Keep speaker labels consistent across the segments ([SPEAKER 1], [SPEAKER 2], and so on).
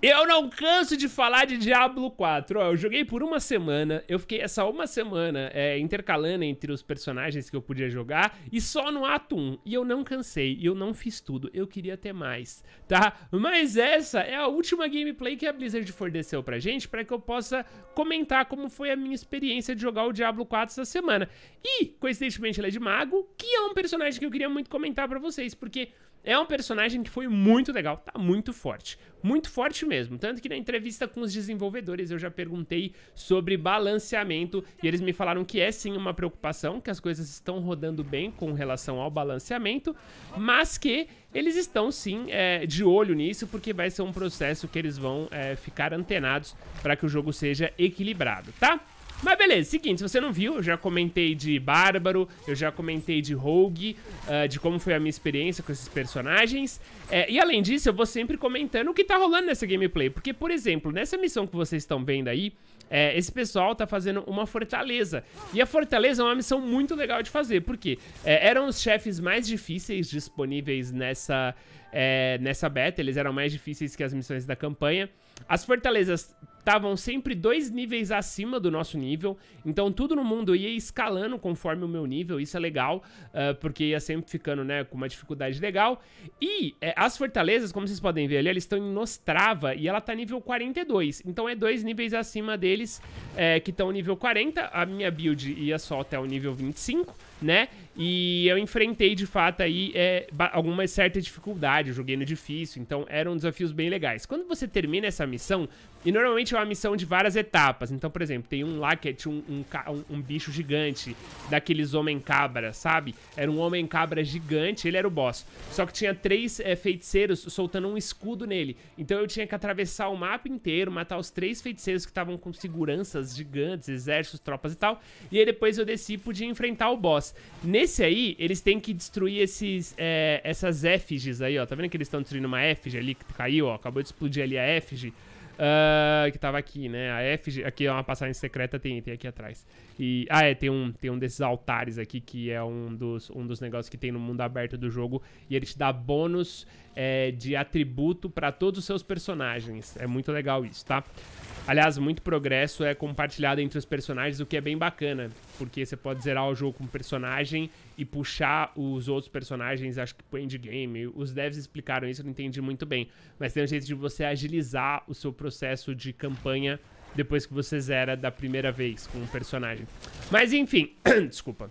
[SPEAKER 1] Eu não canso de falar de Diablo 4. Ó, eu joguei por uma semana. Eu fiquei essa uma semana é, intercalando entre os personagens que eu podia jogar e só no ato 1. E eu não cansei. E eu não fiz tudo. Eu queria ter mais, tá? Mas essa é a última gameplay que a Blizzard forneceu pra gente para que eu possa comentar como foi a minha experiência de jogar o Diablo 4 essa semana. E, coincidentemente, ela é de mago, que é um personagem que eu queria muito comentar para vocês, porque é um personagem que foi muito legal, tá muito forte. Muito forte mesmo. Tanto que na entrevista com os desenvolvedores eu já perguntei sobre balanceamento e eles me falaram que é sim uma preocupação, que as coisas estão rodando bem com relação ao balanceamento, mas que eles estão sim é, de olho nisso, porque vai ser um processo que eles vão é, ficar antenados para que o jogo seja equilibrado, tá? Mas beleza, seguinte, se você não viu, eu já comentei de Bárbaro, eu já comentei de Rogue, uh, de como foi a minha experiência com esses personagens. É, e além disso, eu vou sempre comentando o que tá rolando nessa gameplay. Porque, por exemplo, nessa missão que vocês estão vendo aí, é, esse pessoal tá fazendo uma fortaleza. E a fortaleza é uma missão muito legal de fazer, porque é, eram os chefes mais difíceis disponíveis nessa, é, nessa beta, eles eram mais difíceis que as missões da campanha. As fortalezas estavam sempre dois níveis acima do nosso nível, então tudo no mundo ia escalando conforme o meu nível, isso é legal, uh, porque ia sempre ficando, né, com uma dificuldade legal. E é, as fortalezas, como vocês podem ver ali, elas estão em Nostrava e ela tá nível 42, então é dois níveis acima deles é, que estão nível 40, a minha build ia só até o nível 25, né, e eu enfrentei de fato aí é, alguma certa dificuldade, joguei no difícil, então eram desafios bem legais. Quando você termina essa missão, e normalmente é uma missão de várias etapas. Então, por exemplo, tem um lá que tinha um, um, um bicho gigante, daqueles homem-cabra, sabe? Era um homem-cabra gigante, ele era o boss. Só que tinha três é, feiticeiros soltando um escudo nele. Então eu tinha que atravessar o mapa inteiro, matar os três feiticeiros que estavam com seguranças gigantes, exércitos, tropas e tal. E aí depois eu desci e podia enfrentar o boss. Nesse aí, eles têm que destruir esses, é, essas efígies aí, ó. Tá vendo que eles estão destruindo uma efígie ali que caiu, ó? Acabou de explodir ali a efígie. Uh, que tava aqui, né? A F, aqui é uma passagem secreta, tem, tem aqui atrás. E, ah, é, tem um, tem um desses altares aqui, que é um dos, um dos negócios que tem no mundo aberto do jogo. E ele te dá bônus é, de atributo para todos os seus personagens. É muito legal isso, tá? Aliás, muito progresso é compartilhado entre os personagens, o que é bem bacana, porque você pode zerar o jogo com um personagem e puxar os outros personagens, acho que pro endgame. Os devs explicaram isso, eu não entendi muito bem. Mas tem um jeito de você agilizar o seu processo de campanha depois que você zera da primeira vez com um personagem. Mas enfim, desculpa.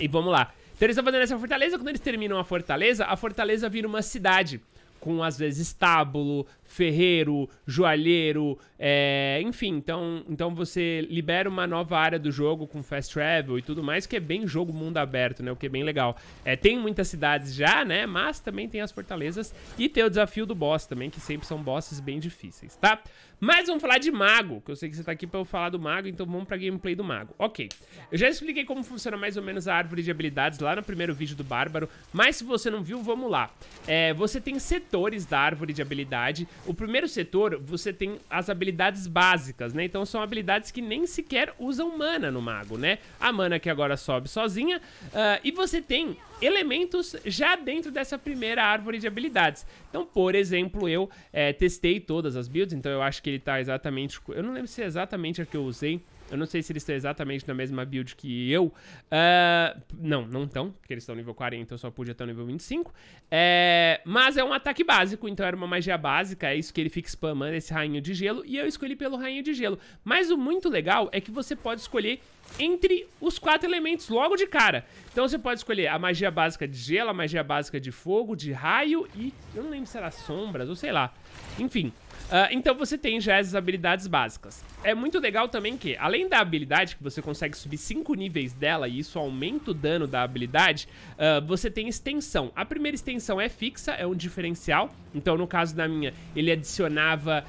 [SPEAKER 1] E vamos lá. Então eles estão fazendo essa fortaleza, quando eles terminam a fortaleza, a fortaleza vira uma cidade com às vezes estábulo, ferreiro, joalheiro, é, enfim, então, então você libera uma nova área do jogo com fast travel e tudo mais, que é bem jogo mundo aberto, né? O que é bem legal. É, tem muitas cidades já, né? Mas também tem as fortalezas e tem o desafio do boss também, que sempre são bosses bem difíceis, tá? Mas vamos falar de mago, que eu sei que você tá aqui pra eu falar do mago, então vamos pra gameplay do mago. Ok, eu já expliquei como funciona mais ou menos a árvore de habilidades lá no primeiro vídeo do Bárbaro, mas se você não viu, vamos lá. É, você tem setores da árvore de habilidade, o primeiro setor, você tem as habilidades básicas, né? Então são habilidades que nem sequer usam mana no mago, né? A mana que agora sobe sozinha. Uh, e você tem elementos já dentro dessa primeira árvore de habilidades. Então, por exemplo, eu é, testei todas as builds, então eu acho que ele tá exatamente... Eu não lembro se é exatamente a que eu usei, eu não sei se eles estão exatamente na mesma build que eu. Uh, não, não estão, porque eles estão nível 40, eu só pude até o nível 25. É, mas é um ataque básico, então era uma magia básica, é isso que ele fica spamando, esse rainho de gelo, e eu escolhi pelo rainho de gelo. Mas o muito legal é que você pode escolher entre os quatro elementos logo de cara. Então você pode escolher a magia básica de gelo, a magia básica de fogo, de raio e... Eu não lembro se era sombras ou sei lá. Enfim, Uh, então você tem já essas habilidades básicas. É muito legal também que, além da habilidade, que você consegue subir 5 níveis dela e isso aumenta o dano da habilidade, uh, você tem extensão. A primeira extensão é fixa, é um diferencial. Então, no caso da minha, ele adicionava...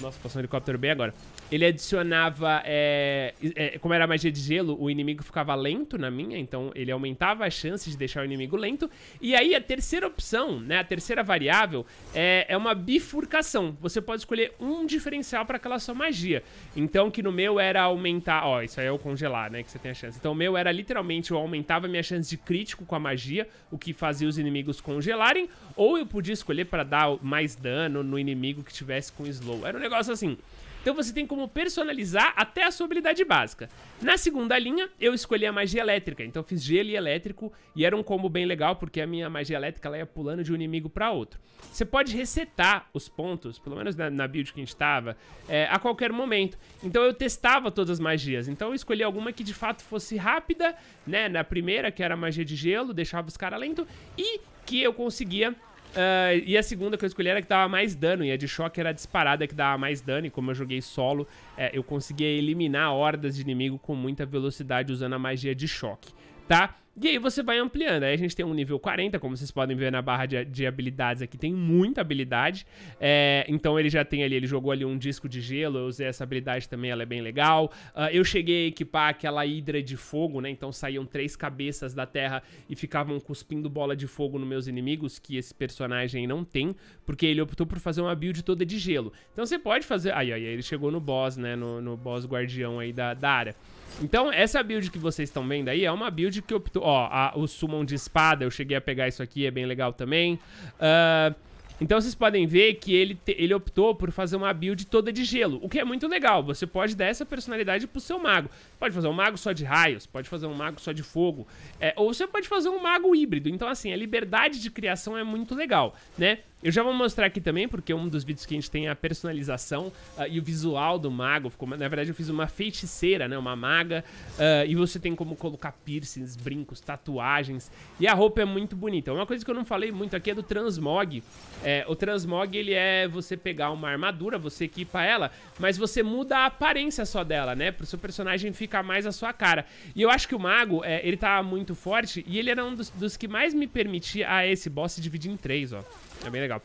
[SPEAKER 1] Nossa, passou um helicóptero bem agora. Ele adicionava. É, é, como era magia de gelo, o inimigo ficava lento na minha, então ele aumentava as chances de deixar o inimigo lento. E aí a terceira opção, né? A terceira variável é, é uma bifurcação. Você pode escolher um diferencial para aquela sua magia. Então, que no meu era aumentar. Ó, isso aí é o congelar, né? Que você tem a chance. Então, o meu era literalmente eu aumentava minha chance de crítico com a magia, o que fazia os inimigos congelarem. Ou eu podia escolher para dar mais dano no inimigo que tivesse com slow. Era um negócio assim. Então você tem como personalizar até a sua habilidade básica. Na segunda linha, eu escolhi a magia elétrica. Então fiz gelo e elétrico e era um combo bem legal porque a minha magia elétrica ela ia pulando de um inimigo para outro. Você pode resetar os pontos, pelo menos na, na build que a gente estava, é, a qualquer momento. Então eu testava todas as magias. Então eu escolhi alguma que de fato fosse rápida, né? Na primeira, que era a magia de gelo, deixava os caras lentos, e que eu conseguia Uh, e a segunda que eu escolhi era que dava mais dano, e a de choque era disparada que dava mais dano, e como eu joguei solo, é, eu conseguia eliminar hordas de inimigo com muita velocidade usando a magia de choque, tá? E aí você vai ampliando. Aí a gente tem um nível 40, como vocês podem ver na barra de, de habilidades aqui, tem muita habilidade. É, então ele já tem ali, ele jogou ali um disco de gelo, eu usei essa habilidade também, ela é bem legal. Uh, eu cheguei a equipar aquela hidra de fogo, né? Então saíam três cabeças da terra e ficavam cuspindo bola de fogo nos meus inimigos, que esse personagem não tem, porque ele optou por fazer uma build toda de gelo. Então você pode fazer... Aí, aí, ele chegou no boss, né? No, no boss guardião aí da, da área. Então, essa build que vocês estão vendo aí é uma build que optou... Ó, a, o summon de espada, eu cheguei a pegar isso aqui, é bem legal também. Uh, então vocês podem ver que ele, te, ele optou por fazer uma build toda de gelo, o que é muito legal. Você pode dar essa personalidade pro seu mago. Pode fazer um mago só de raios, pode fazer um mago só de fogo, é, ou você pode fazer um mago híbrido. Então assim, a liberdade de criação é muito legal, né? Eu já vou mostrar aqui também, porque um dos vídeos que a gente tem é a personalização uh, e o visual do mago. Ficou, na verdade, eu fiz uma feiticeira, né? Uma maga. Uh, e você tem como colocar piercings, brincos, tatuagens. E a roupa é muito bonita. Uma coisa que eu não falei muito aqui é do transmog. É, o transmog, ele é você pegar uma armadura, você equipa ela, mas você muda a aparência só dela, né? Pro seu personagem ficar mais a sua cara. E eu acho que o mago, é, ele tá muito forte e ele era um dos, dos que mais me permitia... Ah, esse boss se divide em três, ó. É bem legal.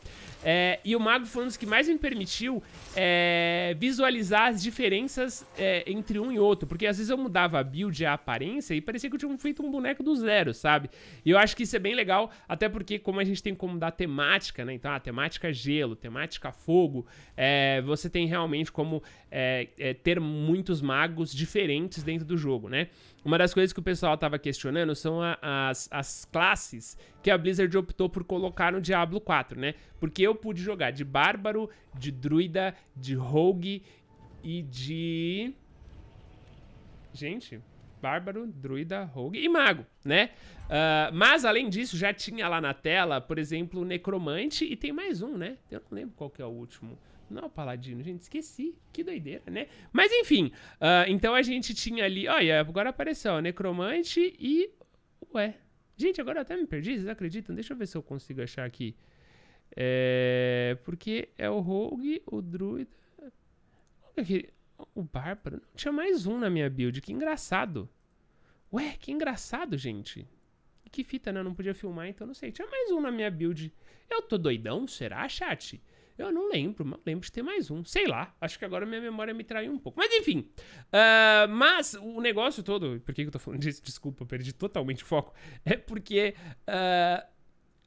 [SPEAKER 1] É, e o Mago foi um dos que mais me permitiu é, visualizar as diferenças é, entre um e outro. Porque às vezes eu mudava a build e a aparência e parecia que eu tinha feito um boneco do zero, sabe? E eu acho que isso é bem legal, até porque como a gente tem como dar temática, né? Então, a temática gelo, temática fogo, é, você tem realmente como é, é, ter muitos magos diferentes dentro do jogo, né? Uma das coisas que o pessoal tava questionando são a, as, as classes que a Blizzard optou por colocar no Diablo 4, né? Porque eu pude jogar de Bárbaro, de Druida, de Rogue e de... Gente, Bárbaro, Druida, Rogue e Mago, né? Uh, mas, além disso, já tinha lá na tela, por exemplo, Necromante e tem mais um, né? Eu não lembro qual que é o último. Não é o Paladino, gente, esqueci. Que doideira, né? Mas enfim, uh, então a gente tinha ali. Olha, agora apareceu o Necromante e. Ué. Gente, agora até me perdi, vocês acreditam? Deixa eu ver se eu consigo achar aqui. É. Porque é o Rogue, o Druida. O Bárbaro. Não tinha mais um na minha build, que engraçado. Ué, que engraçado, gente. Que fita, né? Eu não podia filmar, então não sei. Tinha mais um na minha build. Eu tô doidão? Será, chat? Eu não lembro, mas lembro de ter mais um. Sei lá, acho que agora minha memória me traiu um pouco. Mas enfim. Uh, mas o negócio todo. Por que eu tô falando disso? Desculpa, perdi totalmente o foco. É porque uh,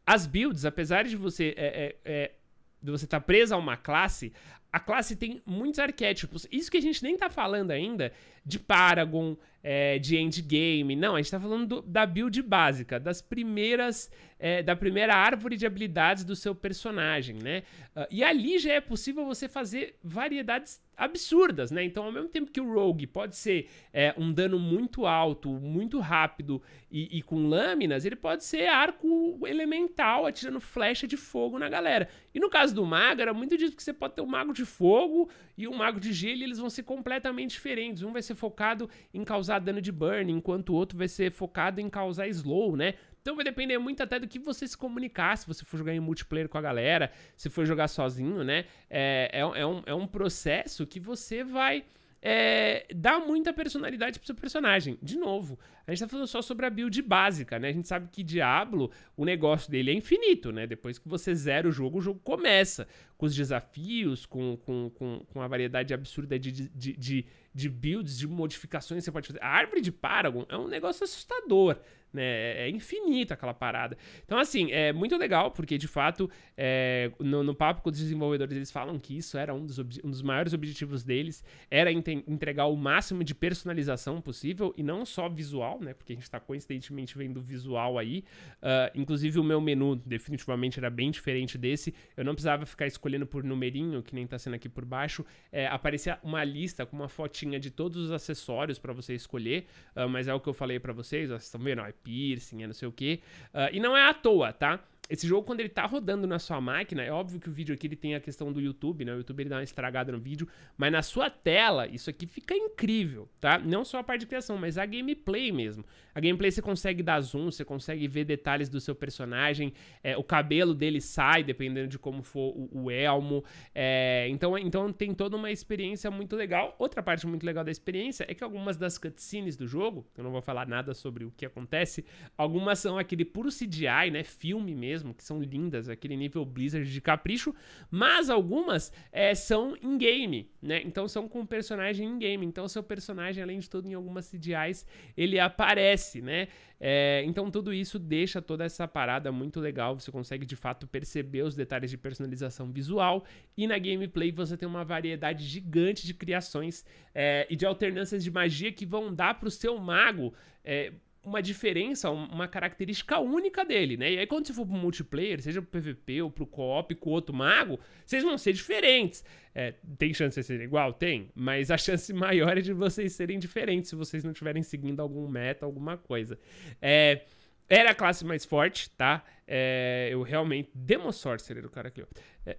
[SPEAKER 1] as builds, apesar de você. É, é, é, de você estar tá presa a uma classe, a classe tem muitos arquétipos. Isso que a gente nem tá falando ainda de Paragon, é, de endgame. Não, a gente tá falando do, da build básica, das primeiras. É, da primeira árvore de habilidades do seu personagem, né? Uh, e ali já é possível você fazer variedades absurdas, né? Então, ao mesmo tempo que o Rogue pode ser é, um dano muito alto, muito rápido e, e, com lâminas, ele pode ser arco elemental, atirando flecha de fogo na galera. E no caso do mago, era muito disso que você pode ter um mago de fogo e um mago de gelo, eles vão ser completamente diferentes. Um vai ser focado em causar dano de burn, enquanto o outro vai ser focado em causar slow, né? Então vai depender muito até do que você se comunicar, se você for jogar em multiplayer com a galera, se for jogar sozinho, né? É, é, é, um, é um processo que você vai é, dá muita personalidade pro seu personagem. De novo, a gente tá falando só sobre a build básica, né? A gente sabe que Diablo, o negócio dele é infinito, né? Depois que você zera o jogo, o jogo começa com os desafios, com, com, com, com a variedade absurda de, de, de, de builds, de modificações que você pode fazer. A árvore de Paragon é um negócio assustador né? É, é infinito aquela parada. Então, assim, é muito legal, porque de fato, é, no, no, papo com os desenvolvedores, eles falam que isso era um dos, um dos maiores objetivos deles, era entregar o máximo de personalização possível, e não só visual, né? Porque a gente está coincidentemente vendo visual aí. Uh, inclusive, o meu menu definitivamente era bem diferente desse. Eu não precisava ficar escolhendo por numerinho, que nem tá sendo aqui por baixo. É, aparecia uma lista com uma fotinha de todos os acessórios para você escolher, uh, mas é o que eu falei para vocês, vocês estão vendo? Ó, piercing, é não sei o quê. Uh, e não é à toa, tá? Esse jogo, quando ele tá rodando na sua máquina, é óbvio que o vídeo aqui ele tem a questão do YouTube, né? O YouTube ele dá uma estragada no vídeo, mas na sua tela, isso aqui fica incrível, tá? Não só a parte de criação, mas a gameplay mesmo. A gameplay você consegue dar zoom, você consegue ver detalhes do seu personagem, é, o cabelo dele sai, dependendo de como for o, o elmo. É, então, então tem toda uma experiência muito legal. Outra parte muito legal da experiência é que algumas das cutscenes do jogo, eu não vou falar nada sobre o que acontece, algumas são aquele puro CGI, né? Filme mesmo mesmo, que são lindas, aquele nível Blizzard de capricho, mas algumas é, são in-game, né? Então são com personagem in-game. Então seu personagem, além de tudo, em algumas CGIs, ele aparece, né? É, então tudo isso deixa toda essa parada muito legal. Você consegue de fato perceber os detalhes de personalização visual e na gameplay você tem uma variedade gigante de criações é, e de alternâncias de magia que vão dar para o seu mago é, uma diferença, uma característica única dele, né? E aí quando você for pro multiplayer, seja pro PVP ou pro co-op com outro mago, vocês vão ser diferentes. É, tem chance de ser igual? Tem, mas a chance maior é de vocês serem diferentes se vocês não estiverem seguindo algum meta, alguma coisa. É, era a classe mais forte, tá? É, eu realmente. Demo Sorcerer, o cara aqui. É,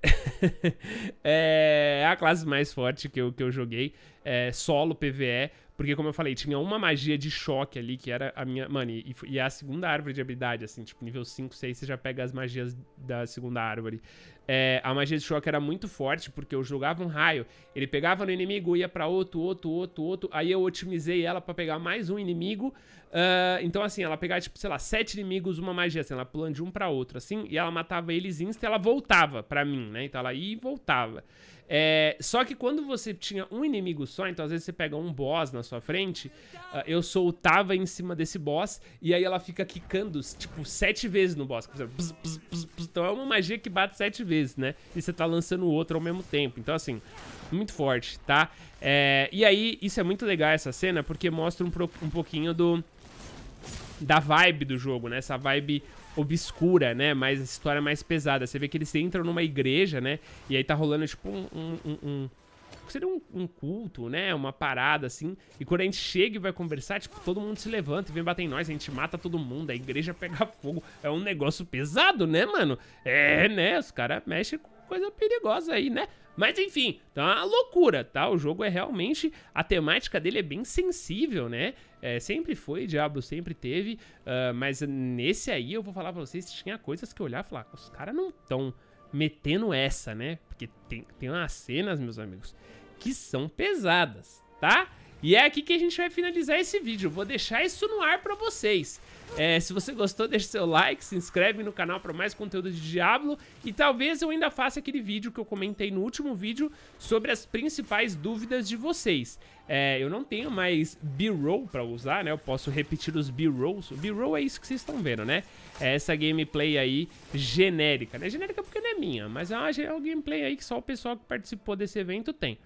[SPEAKER 1] é, a classe mais forte que eu, que eu joguei. É, solo PVE. Porque, como eu falei, tinha uma magia de choque ali, que era a minha. Mano, e, e a segunda árvore de habilidade, assim, tipo, nível 5, 6, você já pega as magias da segunda árvore. É, a magia de choque era muito forte, porque eu jogava um raio, ele pegava no inimigo, ia para outro, outro, outro, outro. Aí eu otimizei ela para pegar mais um inimigo. Uh, então, assim, ela pegava, tipo, sei lá, sete inimigos, uma magia, assim, ela pulando de um para outro, assim, e ela matava eles insta e ela voltava para mim, né? Então ela ia e voltava. É, só que quando você tinha um inimigo só, então às vezes você pega um boss na sua frente, uh, eu soltava em cima desse boss e aí ela fica quicando, tipo, sete vezes no boss. Então é uma magia que bate sete vezes, né? E você tá lançando outro ao mesmo tempo. Então, assim, muito forte, tá? É, e aí, isso é muito legal essa cena, porque mostra um, um pouquinho do da vibe do jogo, né? Essa vibe obscura, né? Mais história mais pesada. Você vê que eles entram numa igreja, né? E aí tá rolando tipo um, um, um, seria um, um, culto, né? Uma parada assim. E quando a gente chega e vai conversar, tipo, todo mundo se levanta e vem bater em nós, a gente mata todo mundo, a igreja pega fogo. É um negócio pesado, né, mano? É, né? Os caras mexem com coisa perigosa aí, né? Mas enfim, tá uma loucura, tá? O jogo é realmente. A temática dele é bem sensível, né? É, sempre foi, Diablo sempre teve. Uh, mas nesse aí eu vou falar pra vocês: tinha coisas que eu olhar e falar, os caras não tão metendo essa, né? Porque tem, tem umas cenas, meus amigos, que são pesadas, tá? E é aqui que a gente vai finalizar esse vídeo. vou deixar isso no ar pra vocês. É, se você gostou, deixe seu like, se inscreve no canal para mais conteúdo de Diablo e talvez eu ainda faça aquele vídeo que eu comentei no último vídeo sobre as principais dúvidas de vocês. É, eu não tenho mais B-roll para usar, né? Eu posso repetir os B-rolls. B-roll é isso que vocês estão vendo, né? É essa gameplay aí genérica, né? Genérica porque não é minha, mas é uma, é uma gameplay aí que só o pessoal que participou desse evento tem.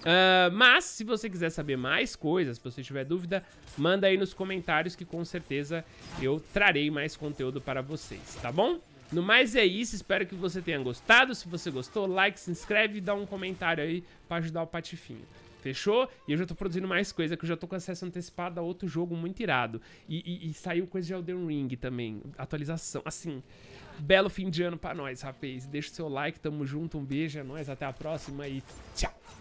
[SPEAKER 1] Uh, mas, se você quiser saber mais coisas, se você tiver dúvida, manda aí nos comentários que com certeza eu trarei mais conteúdo para vocês, tá bom? No mais é isso, espero que você tenha gostado. Se você gostou, like, se inscreve e dá um comentário aí para ajudar o Patifinho. Fechou? E eu já tô produzindo mais coisa, que eu já tô com acesso antecipado a outro jogo muito irado. E, e, e saiu coisa de Elden Ring também, atualização. Assim, belo fim de ano pra nós, rapaz. Deixa o seu like, tamo junto, um beijo, é nóis, até a próxima e tchau!